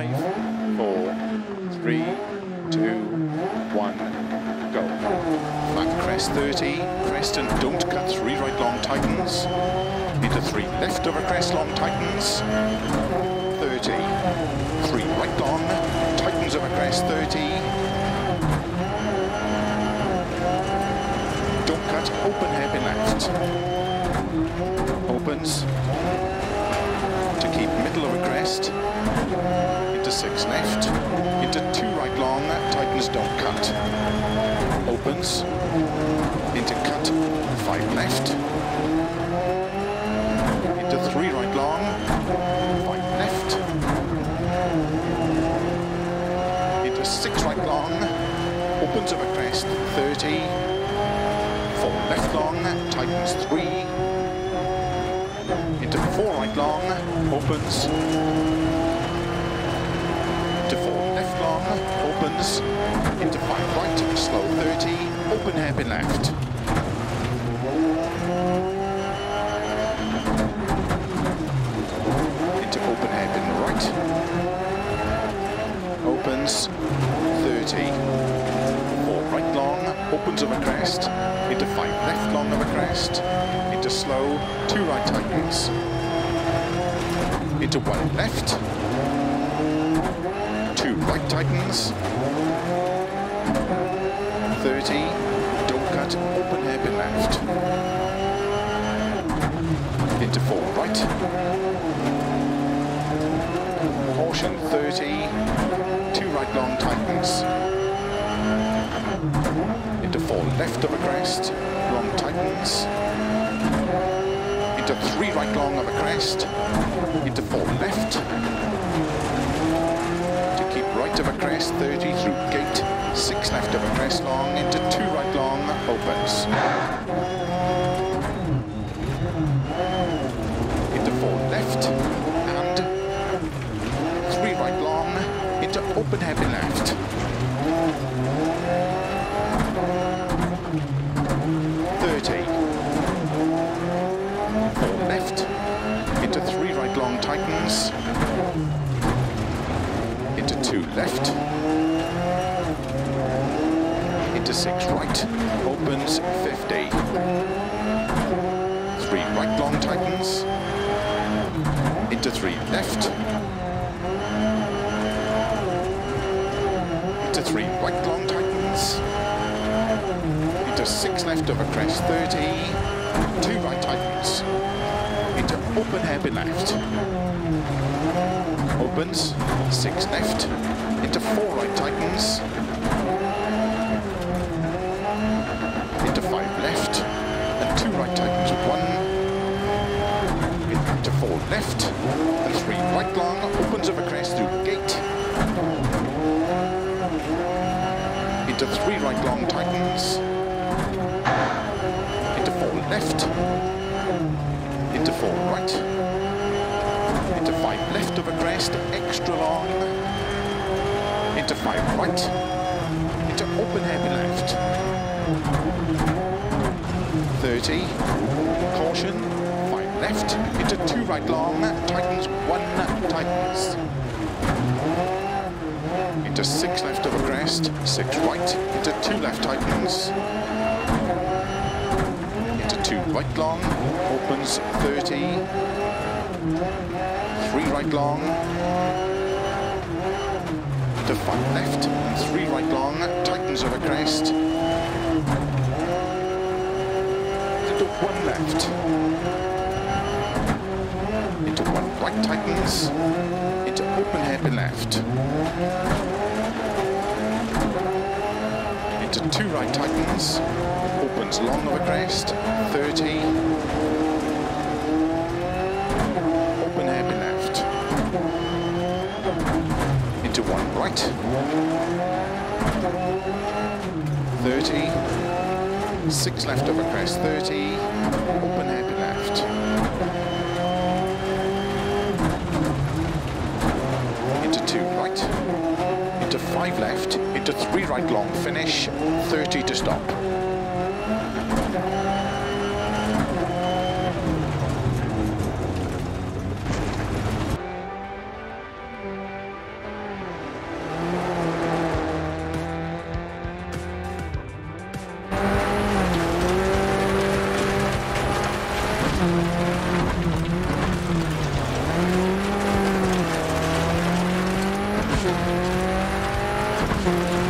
Five, four, three, two, one, go. Back crest 30, crest and don't cut, three right long tightens. Into three left over crest long tightens. 30, three right long, tightens over crest 30. Don't cut, open hairpin left. Opens. To keep middle over crest. Into six left. Into two right long, tightens don't cut. Opens. Into cut, five left. Into three right long, five left. Into six right long, opens over crest, 30. Four left long, tightens three. Into four right long, opens. Opens. Into five right, slow 30, open hairpin left. Into open hairpin right. Opens, 30. Four right long, opens over crest. Into five left long over crest. Into slow, two right tightens. Into one left. Tightens. 30. Don't cut, open hairpin left. Into four right. Caution 30. Two right long tightens. Into four left of a crest, long tightens. Into three right long of a crest. Into four left. Right of a crest, 30 through gate. Six left of a crest long. Into two right long, opens. Into four left. And three right long. Into open hairpin left. 30. Four left. Into three right long tightens. Into two left. Into six right. Opens 50. Three right long tightens. Into three left. Into three right long tightens into six left of a crest 30, two right tightens, open hairpin left, opens, six left, into four right tightens, into five left, and two right tightens, one, into four left, and three right long, opens over crest through gate, into three right long tightens, into four left, into four right, into five left of a crest, extra long, into five right, into open hairpin left, 30, caution, five left, into two right long, tightens one, tightens, into six left of a crest, six right, into two left tightens, two right long, opens 30, three right long, into five left, and three right long, tightens over crest, into one left, into one right tightens, into open hairpin left, into two right tightens, long over crest, 30, open hairpin left, into one right, 30, six left over crest, 30, open hairpin left, into two right, into five left, into three right long. Finish, 30 to stop. Música